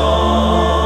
nós.